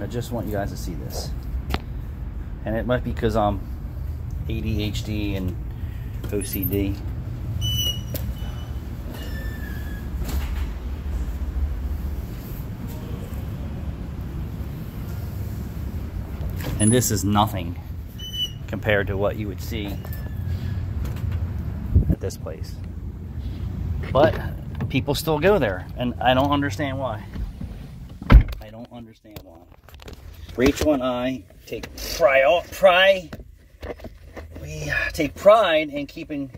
I just want you guys to see this. And it might be because I'm ADHD and OCD. And this is nothing compared to what you would see at this place. But people still go there, and I don't understand why. Understand why. Rachel and I take pride, we uh, take pride in keeping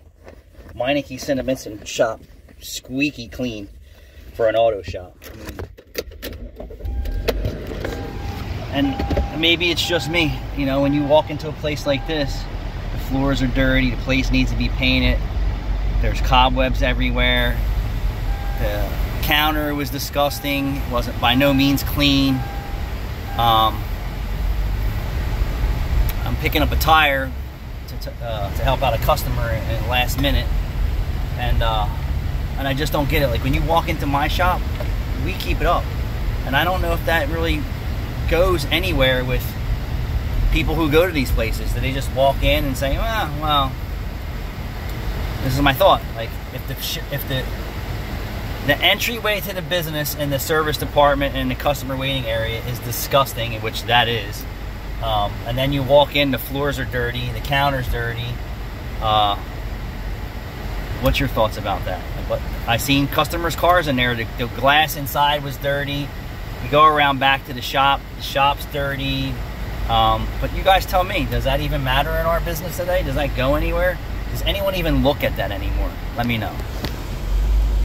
Meineke Cinnaminson shop squeaky clean for an auto shop. And maybe it's just me, you know, when you walk into a place like this, the floors are dirty, the place needs to be painted, there's cobwebs everywhere, the counter was disgusting, it wasn't by no means clean. Um, I'm picking up a tire to, uh, to help out a customer in, the last minute, and uh, and I just don't get it. Like when you walk into my shop, we keep it up, and I don't know if that really goes anywhere with people who go to these places. Do they just walk in and say, "Well, well"? This is my thought. Like if the if the the entryway to the business and the service department and the customer waiting area is disgusting, which that is. Um, and then you walk in, the floors are dirty, the counter's dirty. Uh, what's your thoughts about that? But I seen customers' cars in there. The, the, glass inside was dirty. You go around back to the shop. The shop's dirty. Um, but you guys tell me, does that even matter in our business today? Does that go anywhere? Does anyone even look at that anymore? Let me know.